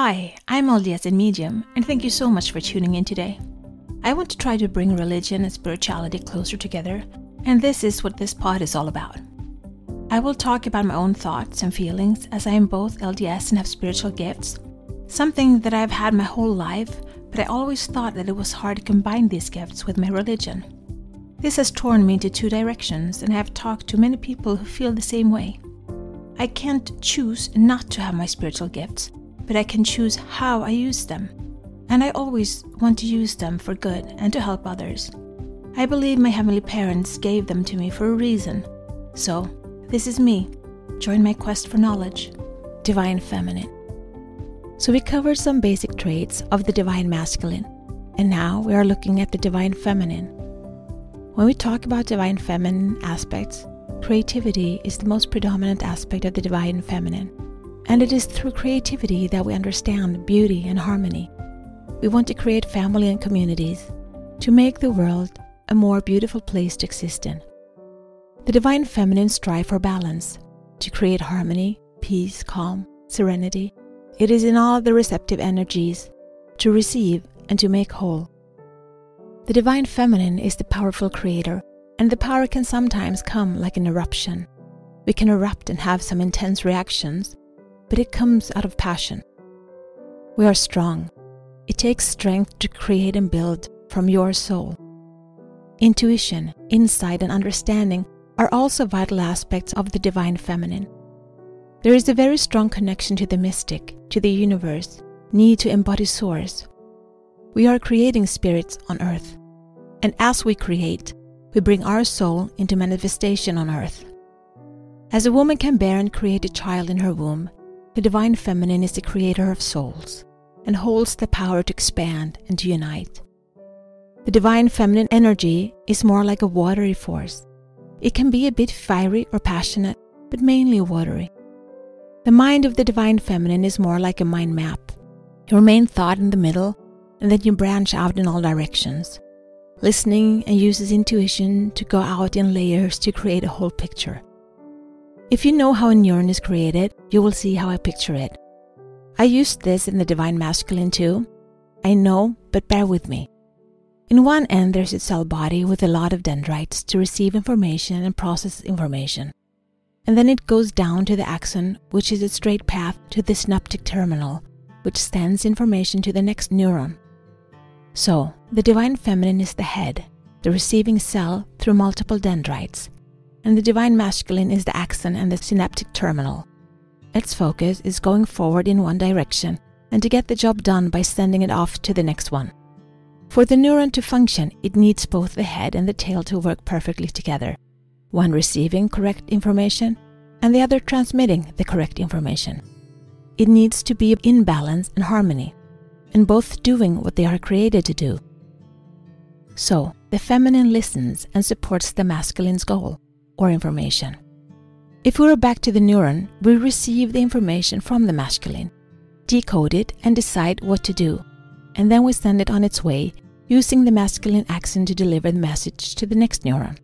Hi, I'm LDS and Medium, and thank you so much for tuning in today. I want to try to bring religion and spirituality closer together, and this is what this pod is all about. I will talk about my own thoughts and feelings as I am both LDS and have spiritual gifts, something that I've had my whole life, but I always thought that it was hard to combine these gifts with my religion. This has torn me into two directions, and I have talked to many people who feel the same way. I can't choose not to have my spiritual gifts, but I can choose how I use them. And I always want to use them for good and to help others. I believe my heavenly parents gave them to me for a reason. So, this is me. Join my quest for knowledge. Divine Feminine. So, we covered some basic traits of the Divine Masculine, and now we are looking at the Divine Feminine. When we talk about Divine Feminine aspects, creativity is the most predominant aspect of the Divine Feminine. And it is through creativity that we understand beauty and harmony. We want to create family and communities to make the world a more beautiful place to exist in. The divine feminine strive for balance, to create harmony, peace, calm, serenity. It is in all the receptive energies to receive and to make whole. The divine feminine is the powerful creator, and the power can sometimes come like an eruption. We can erupt and have some intense reactions, but it comes out of passion. We are strong. It takes strength to create and build from your soul. Intuition, insight, and understanding are also vital aspects of the divine feminine. There is a very strong connection to the mystic, to the universe, need to embody source. We are creating spirits on earth. And as we create, we bring our soul into manifestation on earth. As a woman can bear and create a child in her womb, the Divine Feminine is the creator of souls and holds the power to expand and to unite. The Divine Feminine energy is more like a watery force. It can be a bit fiery or passionate, but mainly watery. The mind of the Divine Feminine is more like a mind map. Your main thought in the middle, and then you branch out in all directions, listening and uses intuition to go out in layers to create a whole picture. If you know how a neuron is created, you will see how I picture it. I used this in the Divine Masculine too. I know, but bear with me. In one end, there's a cell body with a lot of dendrites to receive information and process information. And then it goes down to the axon, which is a straight path to the synaptic terminal, which sends information to the next neuron. So, the Divine Feminine is the head, the receiving cell through multiple dendrites, and the divine masculine is the axon and the synaptic terminal. Its focus is going forward in one direction and to get the job done by sending it off to the next one. For the neuron to function, it needs both the head and the tail to work perfectly together, one receiving correct information and the other transmitting the correct information. It needs to be in balance and harmony, and both doing what they are created to do. So, the feminine listens and supports the masculine's goal or information. If we are back to the neuron, we receive the information from the masculine, decode it, and decide what to do, and then we send it on its way using the masculine axon to deliver the message to the next neuron.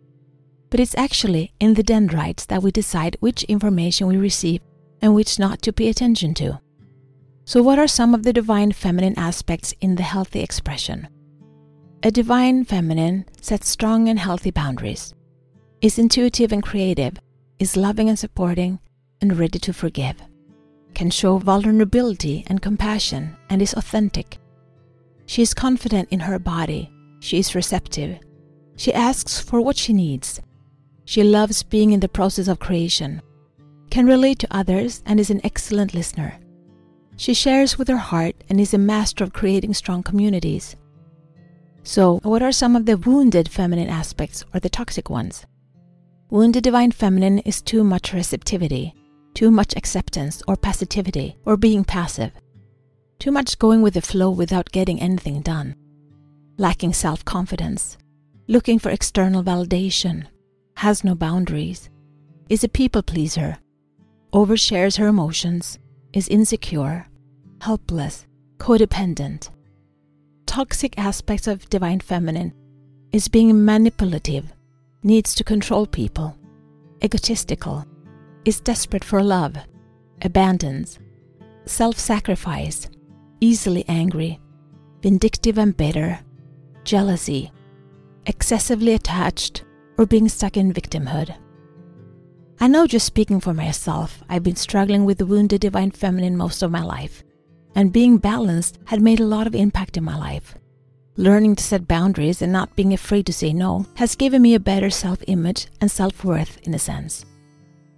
But it's actually in the dendrites that we decide which information we receive and which not to pay attention to. So, what are some of the divine feminine aspects in the healthy expression? A divine feminine sets strong and healthy boundaries is intuitive and creative, is loving and supporting, and ready to forgive, can show vulnerability and compassion, and is authentic. She is confident in her body, she is receptive, she asks for what she needs, she loves being in the process of creation, can relate to others, and is an excellent listener. She shares with her heart and is a master of creating strong communities. So, what are some of the wounded feminine aspects or the toxic ones? Wounded divine feminine is too much receptivity, too much acceptance or passivity or being passive, too much going with the flow without getting anything done, lacking self confidence, looking for external validation, has no boundaries, is a people pleaser, overshares her emotions, is insecure, helpless, codependent. Toxic aspects of divine feminine is being manipulative, needs to control people, egotistical, is desperate for love, abandons, self sacrifice, easily angry, vindictive and bitter, jealousy, excessively attached, or being stuck in victimhood. I know just speaking for myself, I've been struggling with the wounded divine feminine most of my life, and being balanced had made a lot of impact in my life. Learning to set boundaries and not being afraid to say no has given me a better self image and self worth in a sense.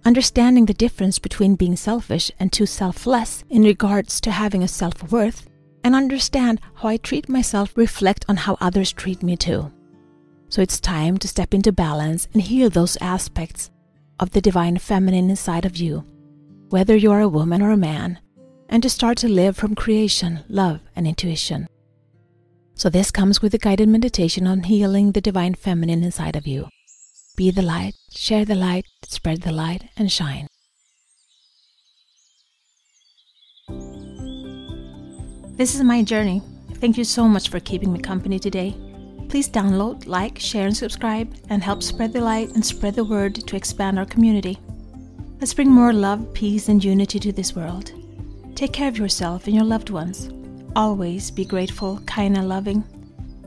Understanding the difference between being selfish and too selfless in regards to having a self worth, and understand how I treat myself reflect on how others treat me too. So it's time to step into balance and heal those aspects of the divine feminine inside of you, whether you are a woman or a man, and to start to live from creation, love, and intuition. So, this comes with a guided meditation on healing the divine feminine inside of you. Be the light, share the light, spread the light, and shine. This is my journey. Thank you so much for keeping me company today. Please download, like, share, and subscribe, and help spread the light and spread the word to expand our community. Let's bring more love, peace, and unity to this world. Take care of yourself and your loved ones. Always be grateful, kind, and loving.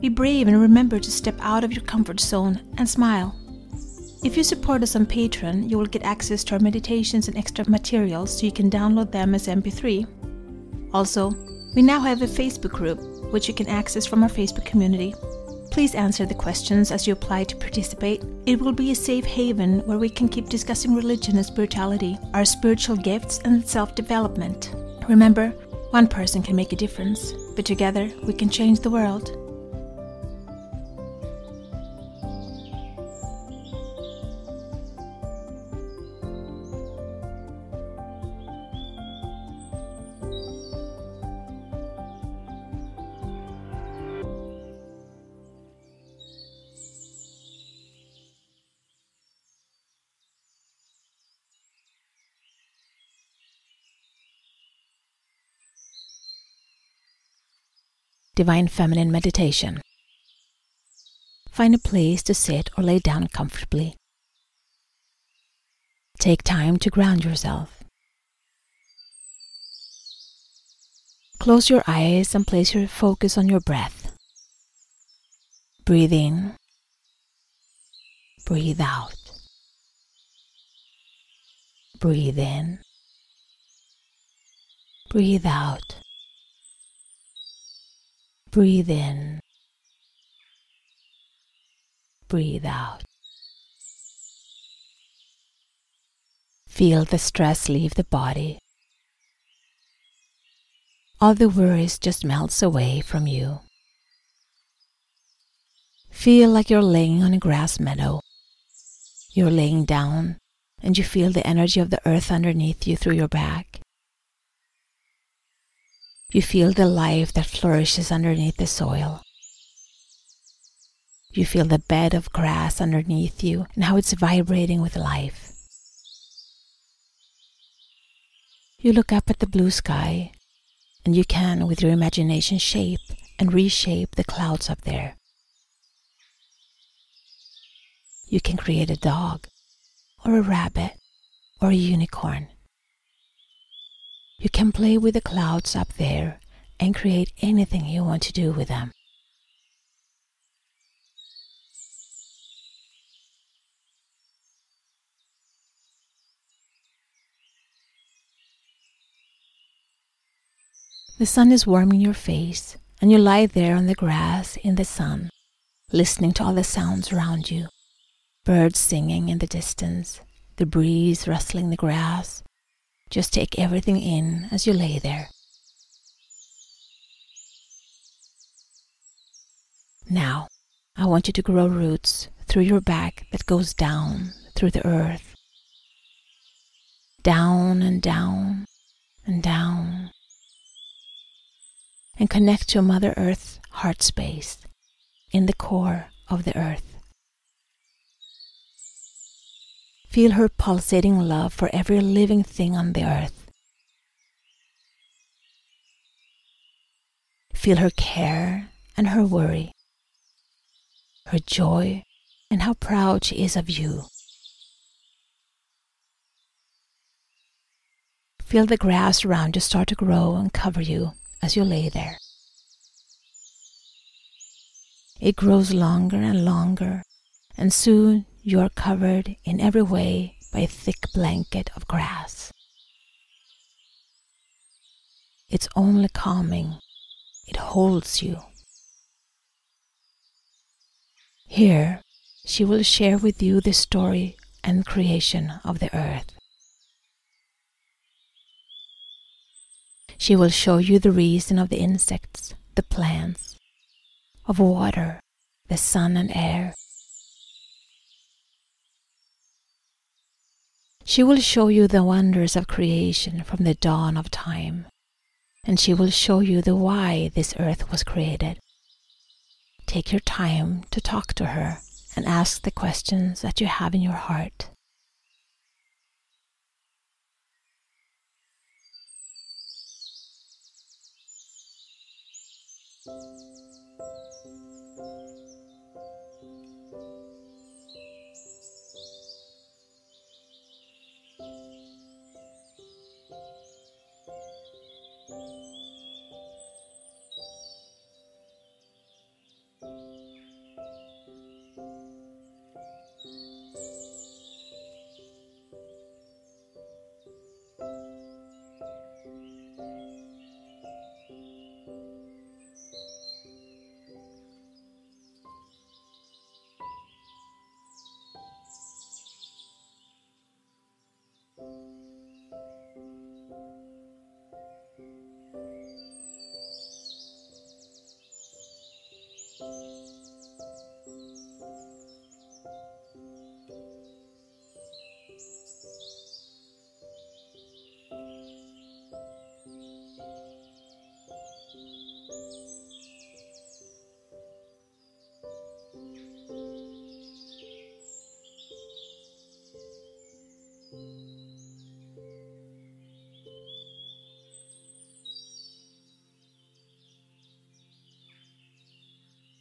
Be brave and remember to step out of your comfort zone and smile. If you support us on Patreon, you will get access to our meditations and extra materials so you can download them as MP3. Also, we now have a Facebook group which you can access from our Facebook community. Please answer the questions as you apply to participate. It will be a safe haven where we can keep discussing religion and spirituality, our spiritual gifts, and self development. Remember, one person can make a difference, but together we can change the world. Divine Feminine Meditation. Find a place to sit or lay down comfortably. Take time to ground yourself. Close your eyes and place your focus on your breath. Breathe in. Breathe out. Breathe in. Breathe out. Breathe in. Breathe out. Feel the stress leave the body. All the worries just melts away from you. Feel like you're laying on a grass meadow. You're laying down and you feel the energy of the earth underneath you through your back. You feel the life that flourishes underneath the soil. You feel the bed of grass underneath you and how it's vibrating with life. You look up at the blue sky and you can, with your imagination, shape and reshape the clouds up there. You can create a dog, or a rabbit, or a unicorn. You can play with the clouds up there and create anything you want to do with them. The sun is warming your face, and you lie there on the grass in the sun, listening to all the sounds around you birds singing in the distance, the breeze rustling the grass, just take everything in as you lay there. Now, I want you to grow roots through your back that goes down through the earth. Down and down and down. And connect to Mother Earth's heart space in the core of the earth. Feel her pulsating love for every living thing on the earth. Feel her care and her worry, her joy, and how proud she is of you. Feel the grass around you start to grow and cover you as you lay there. It grows longer and longer, and soon you are covered in every way by a thick blanket of grass. It's only calming, it holds you. Here, she will share with you the story and creation of the earth. She will show you the reason of the insects, the plants, of water, the sun and air. She will show you the wonders of creation from the dawn of time, and she will show you the why this earth was created. Take your time to talk to her and ask the questions that you have in your heart.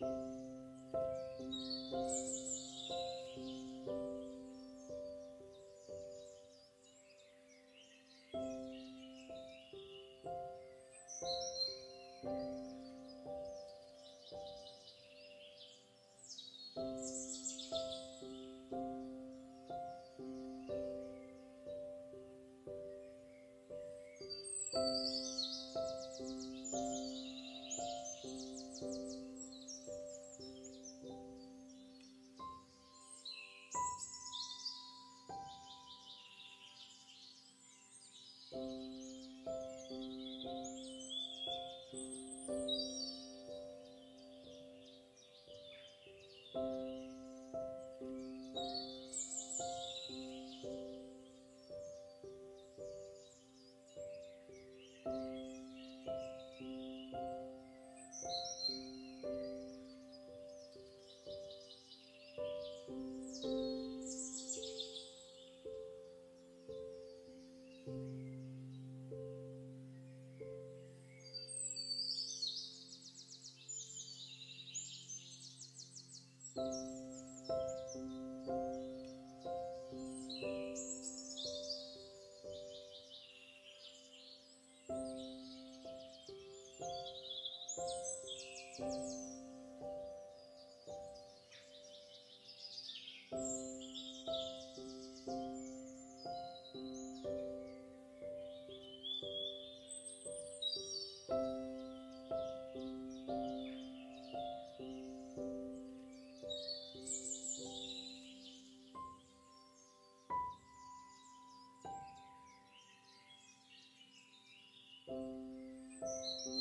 Bye. Thank you.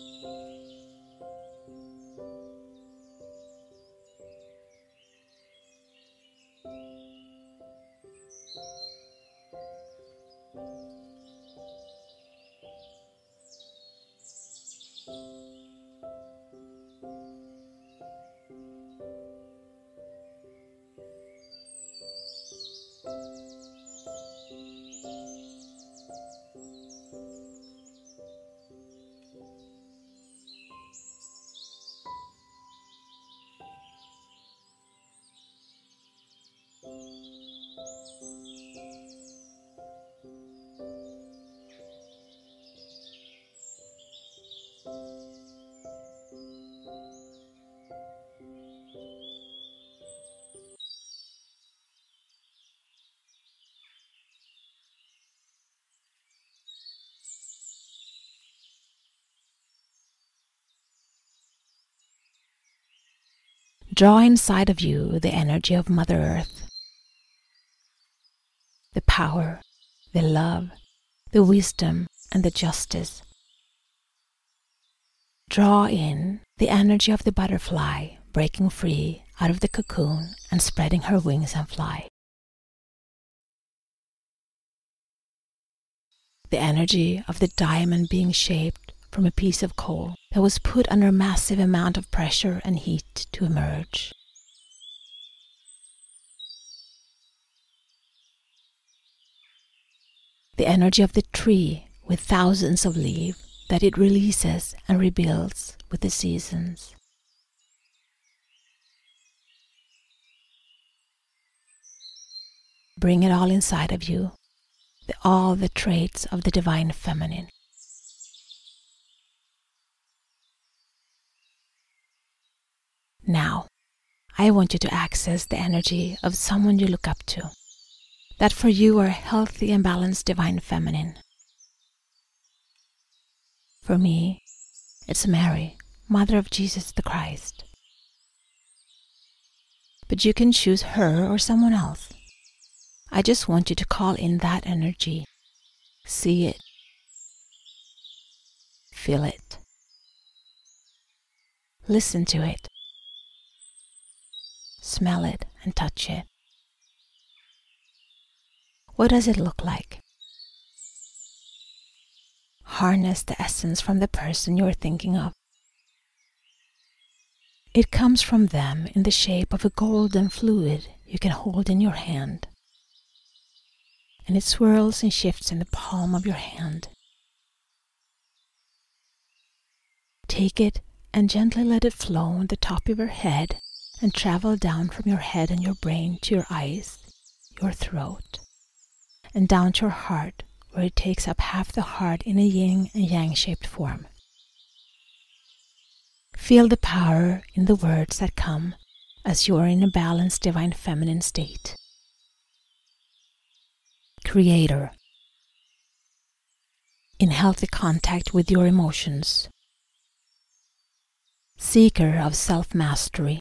Draw inside of you the energy of Mother Earth, the power, the love, the wisdom, and the justice. Draw in the energy of the butterfly breaking free out of the cocoon and spreading her wings and fly. The energy of the diamond being shaped from a piece of coal that was put under a massive amount of pressure and heat to emerge. The energy of the tree with thousands of leaves that it releases and rebuilds with the seasons. Bring it all inside of you, the, all the traits of the divine feminine. Now, I want you to access the energy of someone you look up to, that for you are healthy and balanced divine feminine. For me, it's Mary, Mother of Jesus the Christ. But you can choose her or someone else. I just want you to call in that energy. See it. Feel it. Listen to it. Smell it and touch it. What does it look like? Harness the essence from the person you're thinking of. It comes from them in the shape of a golden fluid you can hold in your hand and it swirls and shifts in the palm of your hand. Take it and gently let it flow on the top of your head and travel down from your head and your brain to your eyes, your throat, and down to your heart, where it takes up half the heart in a yin and yang shaped form. Feel the power in the words that come as you are in a balanced divine feminine state. Creator, in healthy contact with your emotions, seeker of self mastery,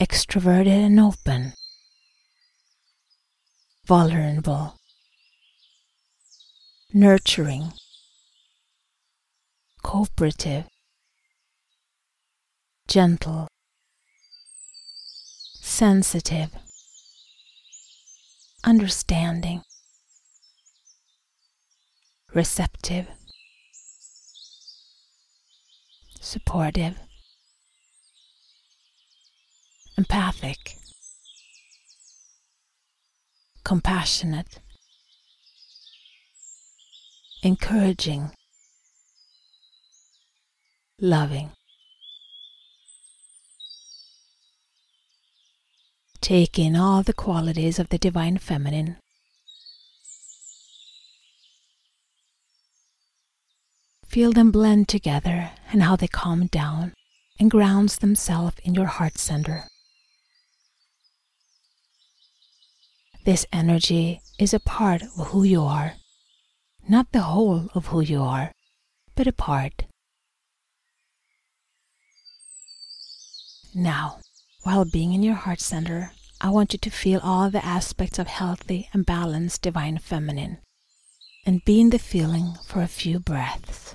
extroverted and open, vulnerable, nurturing, cooperative, gentle, sensitive. Understanding, receptive, supportive, empathic, compassionate, encouraging, loving. Take in all the qualities of the Divine Feminine. Feel them blend together and how they calm down and grounds themselves in your heart center. This energy is a part of who you are, not the whole of who you are, but a part. Now, while being in your heart center, I want you to feel all the aspects of healthy and balanced divine feminine and be in the feeling for a few breaths.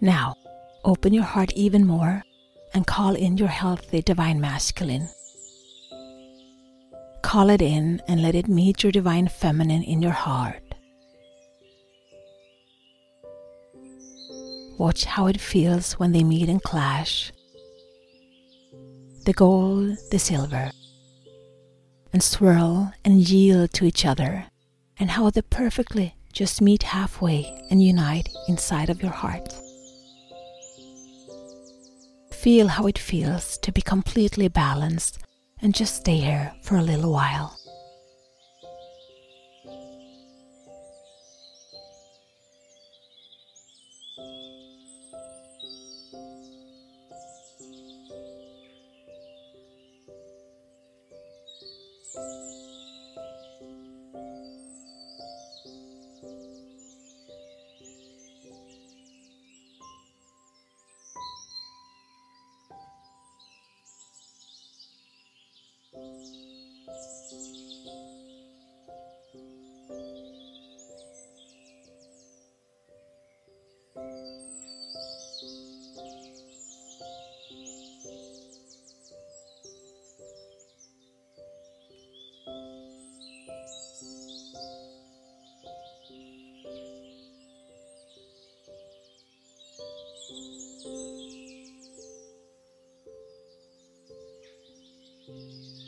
Now, open your heart even more and call in your healthy divine masculine. Call it in and let it meet your divine feminine in your heart. Watch how it feels when they meet and clash. The gold, the silver, and swirl and yield to each other, and how they perfectly just meet halfway and unite inside of your heart. Feel how it feels to be completely balanced and just stay here for a little while. Música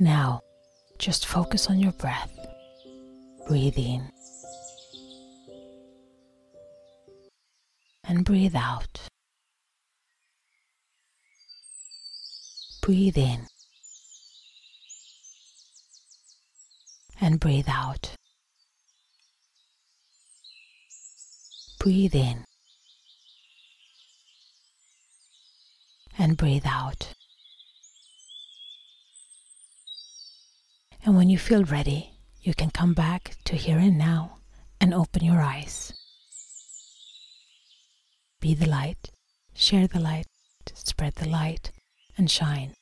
Now, just focus on your breath. Breathe in and breathe out. Breathe in and breathe out. Breathe in and breathe out. And when you feel ready, you can come back to here and now and open your eyes. Be the light, share the light, spread the light, and shine.